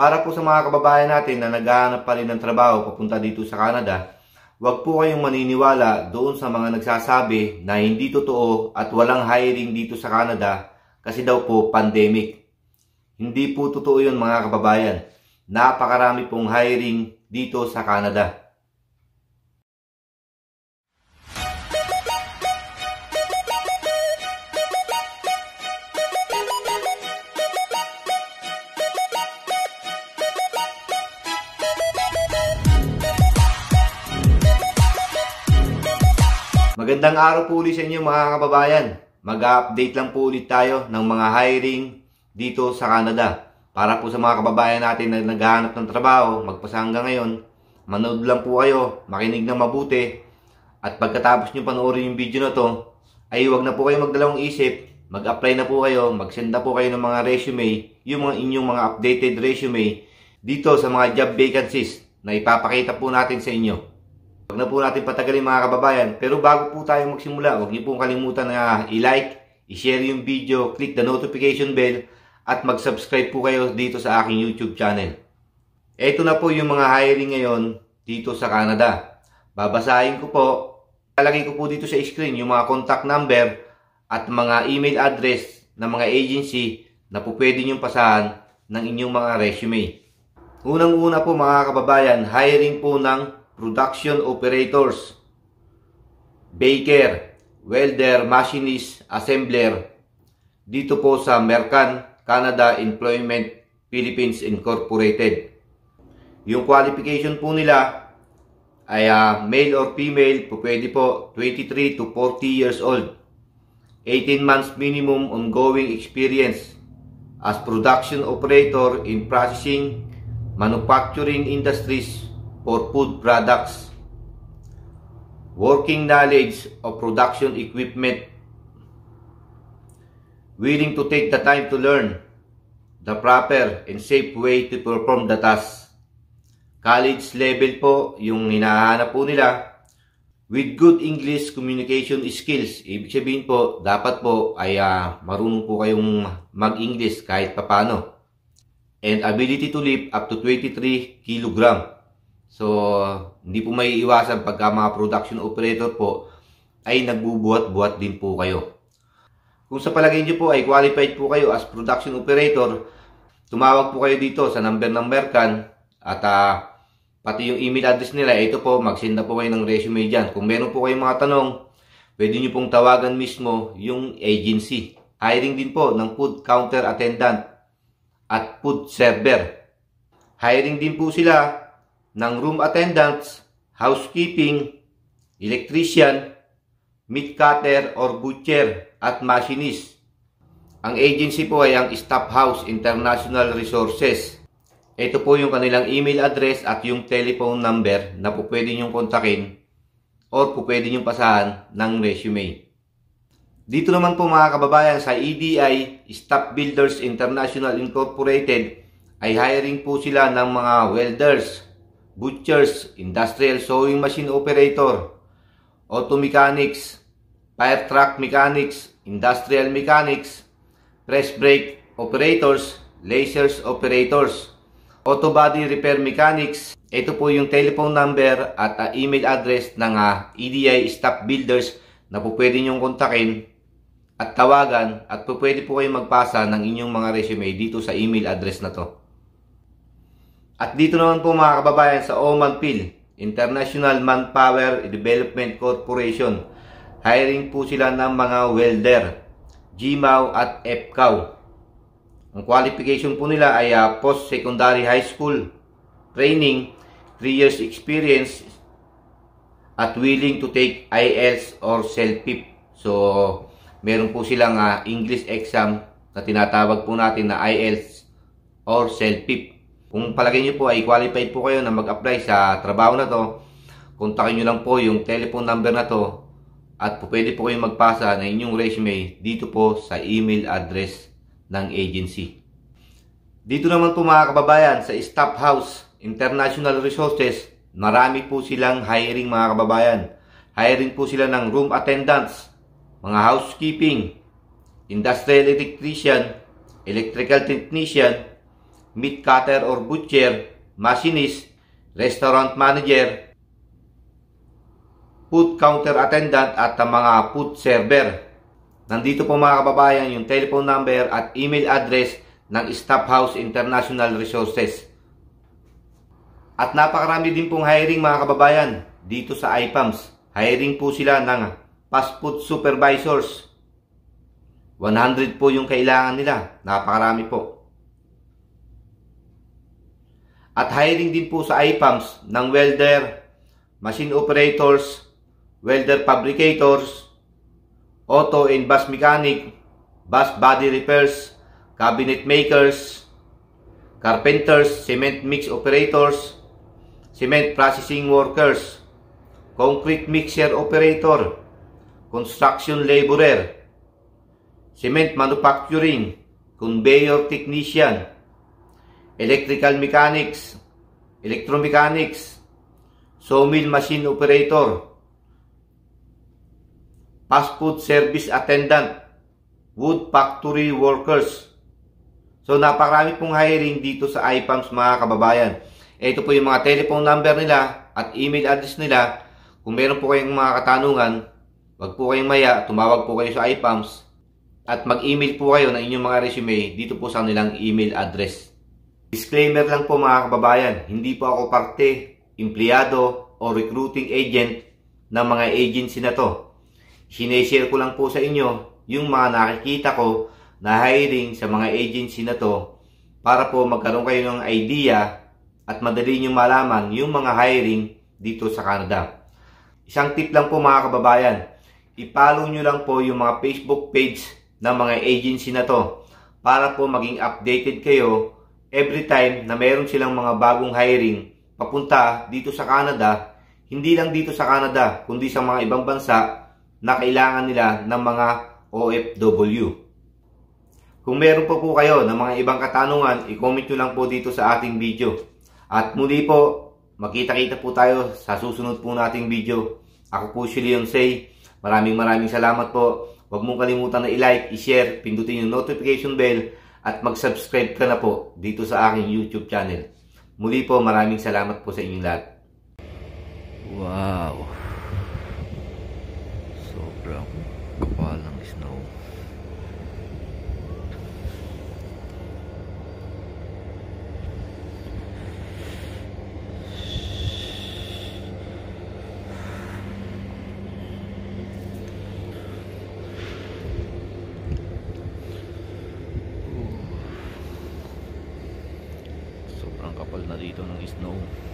Para po sa mga kababayan natin na naghahanap pa rin ng trabaho papunta dito sa Canada, huwag po kayong maniniwala doon sa mga nagsasabi na hindi totoo at walang hiring dito sa Canada kasi daw po pandemic. Hindi po totoo yun mga kababayan. Napakarami pong hiring dito sa Canada. Magandang araw po ulit sa inyo mga kababayan. Mag-update lang po ulit tayo ng mga hiring dito sa Canada. Para po sa mga kababayan natin na naghahanap ng trabaho, magpasa hanggang ngayon, manood lang po kayo, makinig ng mabuti. At pagkatapos nyo panoorin yung video na to, ay huwag na po kayo magdalawang isip, mag-apply na po kayo, mag-send na po kayo ng mga resume, yung mga inyong mga updated resume dito sa mga job vacancies na ipapakita po natin sa inyo. Huwag na po natin patagalin mga kababayan. Pero bago po tayo magsimula, huwag niyo pong kalimutan na i-like, i-share yung video, click the notification bell, at mag-subscribe po kayo dito sa aking YouTube channel. Ito na po yung mga hiring ngayon dito sa Canada. Babasahin ko po, lalagay ko po dito sa screen yung mga contact number at mga email address ng mga agency na po pwede niyong pasahan ng inyong mga resume. Unang-una po mga kababayan, hiring po ng production operators, baker, welder, machinist, assembler, dito po sa Mercan Canada Employment Philippines Incorporated. Yung qualification po nila ay uh, male or female po pwede po 23 to 40 years old. 18 months minimum ongoing experience as production operator in processing, manufacturing industries for food products, working knowledge of production equipment, willing to take the time to learn the proper and safe way to perform the task. College level po yung hinahanap po nila with good English communication skills. Ibig sabihin po, dapat po ay uh, marunong po kayong mag-English kahit papano. And ability to lift up to 23 kilogram. So, hindi po may iwasan pagka mga production operator po ay nagbubuhat-buhat din po kayo. Kung sa palagay niyo po ay qualified po kayo as production operator, tumawag po kayo dito sa number ng Mercan at uh, pati yung email address nila, ito po, mag-send na po kayo ng resume dyan. Kung meron po kayong mga tanong, pwede niyo pong tawagan mismo yung agency. Hiring din po ng food counter attendant at food server. Hiring din po sila ng room attendants, housekeeping, electrician, meat cutter or butcher at machinist. Ang agency po ay ang Staff House International Resources. Ito po yung kanilang email address at yung telephone number na po pwede nyong kontakin or po pwede nyong pasahan ng resume. Dito naman po mga kababayan sa EDI, Staff Builders International Incorporated, ay hiring po sila ng mga welders, butchers, industrial sewing machine operator, auto mechanics, fire truck mechanics, industrial mechanics, press brake operators, lasers operators, auto body repair mechanics. Ito po yung telephone number at uh, email address ng uh, ah, EDI staff builders na po pwede nyong kontakin at tawagan at po pwede po kayong magpasa ng inyong mga resume dito sa email address na to. At dito naman po mga kababayan sa Oman PIL, International Manpower Development Corporation. Hiring po sila ng mga welder, GMAW at FCAW. Ang qualification po nila ay uh, post-secondary high school training, 3 years experience, at willing to take IELTS or CELPIP. So, meron po silang uh, English exam na tinatawag po natin na IELTS or CELPIP. Kung palagay nyo po ay qualified po kayo na mag-apply sa trabaho na to, kontakin nyo lang po yung telephone number na to at po pwede po kayong magpasa ng inyong resume dito po sa email address ng agency. Dito naman po mga kababayan sa Staff House International Resources, marami po silang hiring mga kababayan. Hiring po sila ng room attendants, mga housekeeping, industrial electrician, electrical technician, meat cutter or butcher, machinist, restaurant manager, food counter attendant at ang mga food server. Nandito po mga kababayan yung telephone number at email address ng Staff House International Resources. At napakarami din pong hiring mga kababayan dito sa IPAMS. Hiring po sila ng fast food supervisors. 100 po yung kailangan nila. Napakarami po. At hiring din po sa IPAMS ng welder, machine operators, welder fabricators, auto and bus mechanic, bus body repairs, cabinet makers, carpenters, cement mix operators, cement processing workers, concrete mixer operator, construction laborer, cement manufacturing, conveyor technician, electrical mechanics, electromechanics, sawmill machine operator, fast food service attendant, wood factory workers. So napakarami pong hiring dito sa IPAMS mga kababayan. Ito po yung mga telephone number nila at email address nila. Kung meron po kayong mga katanungan, wag po kayong maya, tumawag po kayo sa IPAMS at mag-email po kayo ng inyong mga resume dito po sa nilang email address. Disclaimer lang po mga kababayan, hindi po ako parte, empleyado o recruiting agent ng mga agency na to. Sineshare ko lang po sa inyo yung mga nakikita ko na hiring sa mga agency na to para po magkaroon kayo ng idea at madali nyo malaman yung mga hiring dito sa Canada. Isang tip lang po mga kababayan, ipollow nyo lang po yung mga Facebook page ng mga agency na to para po maging updated kayo every time na meron silang mga bagong hiring papunta dito sa Canada, hindi lang dito sa Canada, kundi sa mga ibang bansa na kailangan nila ng mga OFW. Kung meron po po kayo ng mga ibang katanungan, i-comment nyo lang po dito sa ating video. At muli po, makita-kita po tayo sa susunod po nating video. Ako po si Leon Say. Maraming maraming salamat po. Huwag mong kalimutan na i-like, i-share, pindutin yung notification bell at mag-subscribe ka na po dito sa aking YouTube channel. Muli po, maraming salamat po sa inyong lahat. Wow. No.